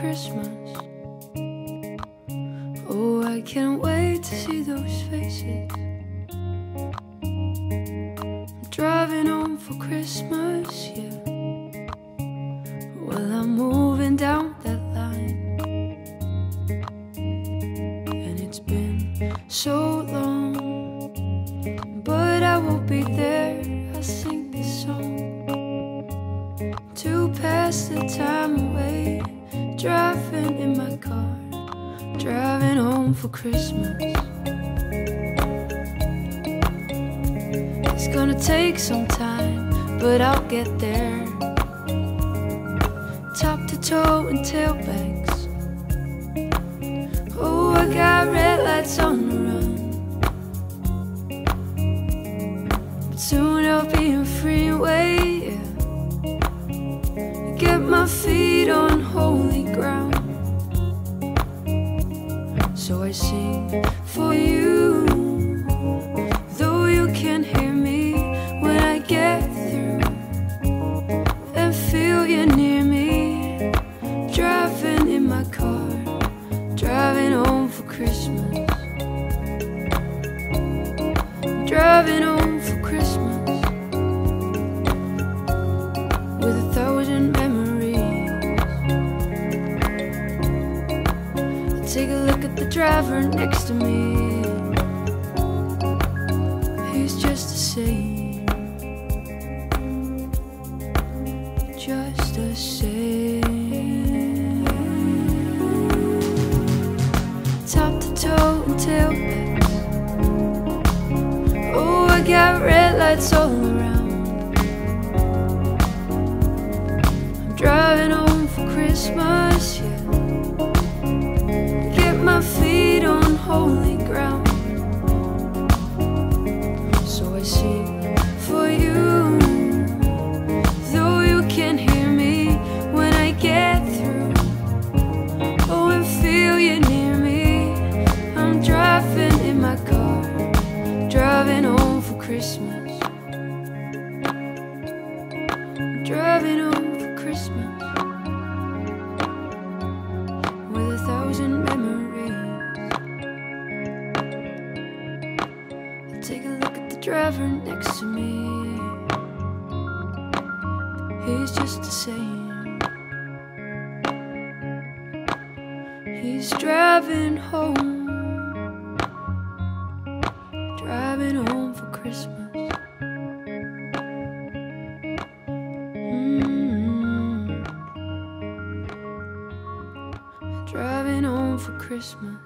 Christmas. Oh, I can't wait to see those faces. I'm driving home for Christmas, yeah. Well, I'm moving down that line. And it's been so Driving in my car, driving home for Christmas. It's gonna take some time, but I'll get there. Top to toe and tailbacks. Oh, I got red lights on the run. But soon I'll be in freeway. Yeah. Get my feet on So I sing for you. Though you can't hear me when I get through and feel you near me. Driving in my car, driving home for Christmas. Take a look at the driver next to me. He's just the same, just the same. Top to toe and tailbacks. Oh, I got red lights all around. I'm driving home for Christmas, yeah. Holy ground. So I sing for you. Though you can't hear me when I get through. Oh, and feel you near me. I'm driving in my car, driving home for Christmas. Driving home for Christmas driver next to me. He's just the same. He's driving home, driving home for Christmas. Mm. Driving home for Christmas.